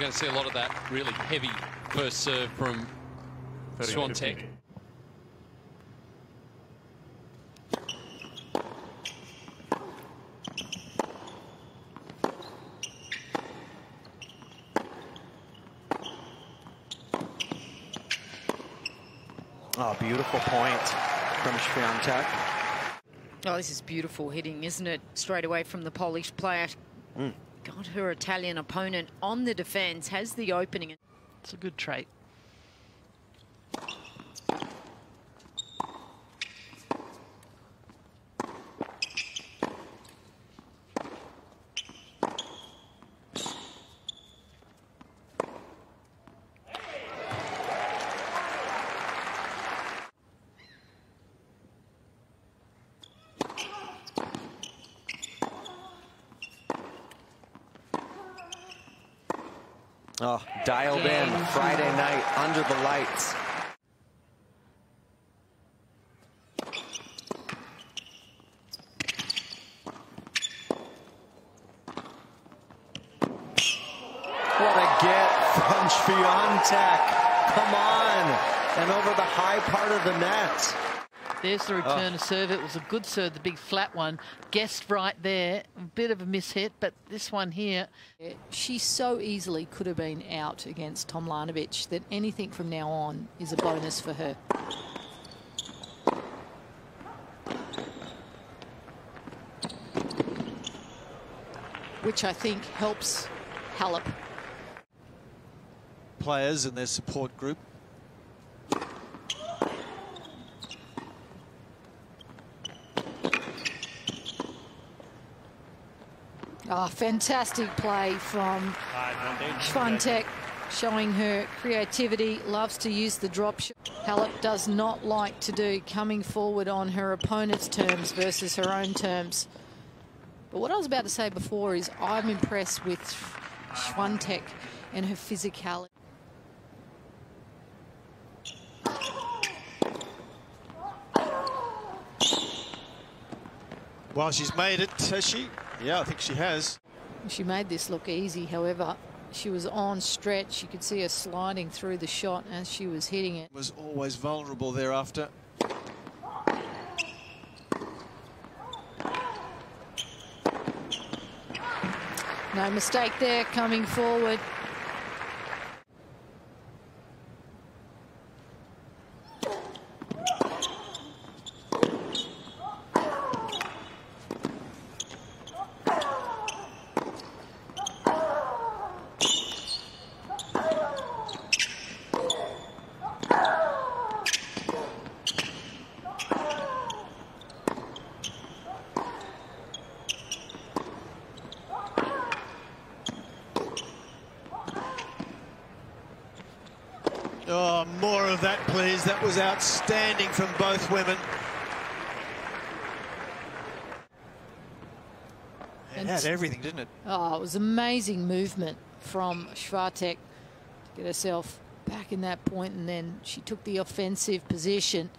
We're going to see a lot of that really heavy first serve from Swiatek. Oh, beautiful point from Swiatek. Oh, this is beautiful hitting, isn't it? Straight away from the Polish player. Mm. God, her Italian opponent on the defence has the opening. It's a good trait. Oh, dialed in Friday night under the lights. What a get from Swiatek. Come on. And over the high part of the net. There's the oh. return oh. of serve. It was a good serve, the big flat one. Guessed right there. A bit of a mishit, but this one here. She so easily could have been out against Tomljanovic that anything from now on is a bonus for her. Which I think helps Halep. Players and their support group Oh, fantastic play from Swiatek, showing her creativity, loves to use the drop shot. Halep does not like to do coming forward on her opponent's terms versus her own terms. But what I was about to say before is I'm impressed with Swiatek and her physicality. Well, she's made it, has she? Yeah, I think she has. She made this look easy, however, she was on stretch. You could see her sliding through the shot as she was hitting it. Was always vulnerable thereafter. No mistake there coming forward. Oh, more of that, please. That was outstanding from both women. It had everything, didn't it? Oh, it was amazing movement from Swiatek to get herself back in that point, and then she took the offensive position.